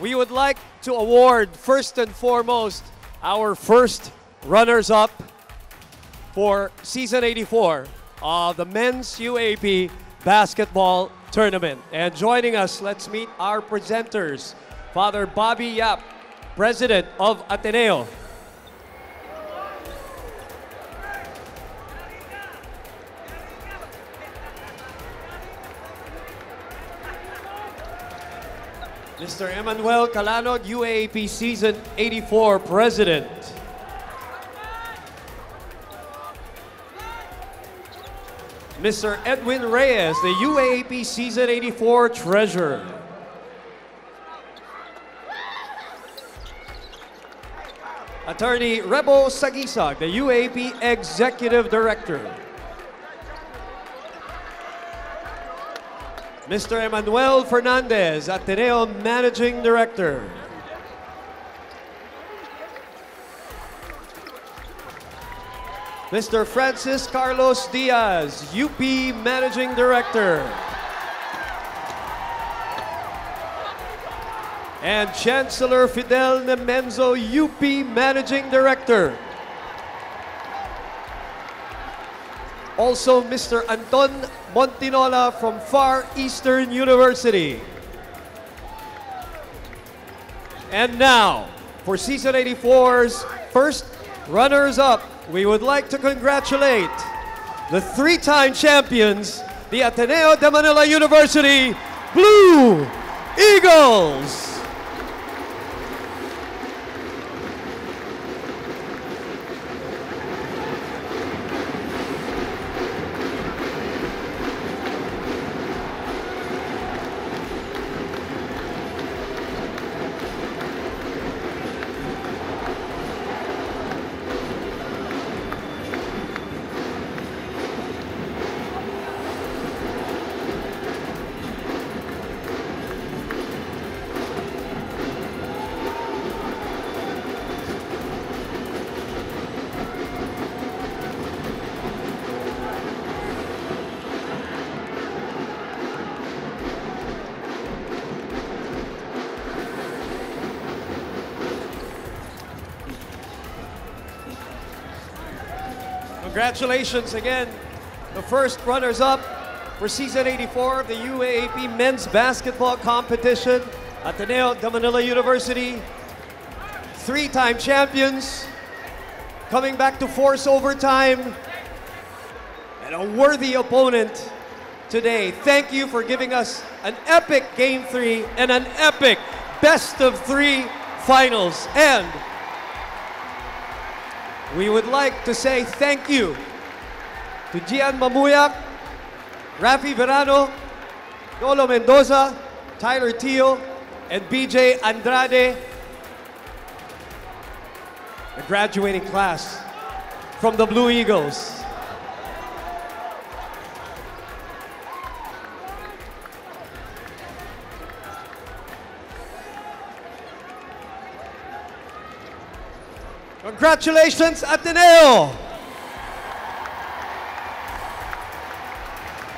we would like to award first and foremost our first runners up for season 84 of the men's UAAP basketball tournament. And joining us, let's meet our presenters. Father Bobby Yap, President of Ateneo. Mr. Emmanuel Calanog, UAAP Season 84 President. Mr. Edwin Reyes, the UAAP Season 84 Treasurer. Attorney Rebo Saguisag, the UAAP Executive Director. Mr. Emmanuel Fernandez, Ateneo Managing Director. Mr. Francis Carlos Diaz, UP Managing Director. And Chancellor Fidel Nemenzo, UP Managing Director. Also, Mr. Anton Montinola from Far Eastern University. And now, for Season 84's first runners-up, we would like to congratulate the three-time champions, the Ateneo de Manila University Blue Eagles. Congratulations again, the first runners-up for season 84 of the UAAP men's basketball competition, at the Ateneo de Manila University. Three-time champions, coming back to force overtime, and a worthy opponent today. Thank you for giving us an epic game three and an epic best of three finals. And we would like to say thank you to Gian Mamuyac, Rafi Verano, Jolo Mendoza, Tyler Tio, and BJ Andrade, the graduating class from the Blue Eagles. Congratulations, Ateneo!